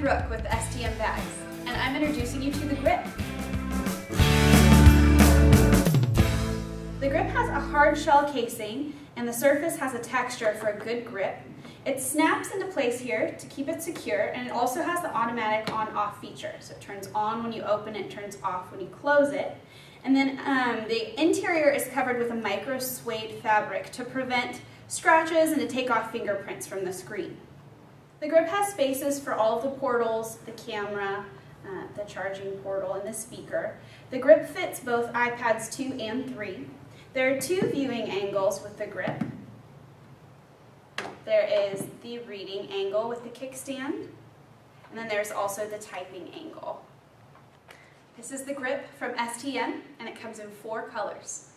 Brooke with STM Bags, and I'm introducing you to the grip. The grip has a hard shell casing, and the surface has a texture for a good grip. It snaps into place here to keep it secure, and it also has the automatic on-off feature. So it turns on when you open it, turns off when you close it. And then um, the interior is covered with a micro suede fabric to prevent scratches and to take off fingerprints from the screen. The grip has spaces for all of the portals, the camera, uh, the charging portal, and the speaker. The grip fits both iPads 2 and 3. There are two viewing angles with the grip. There is the reading angle with the kickstand, and then there's also the typing angle. This is the grip from STM, and it comes in four colors.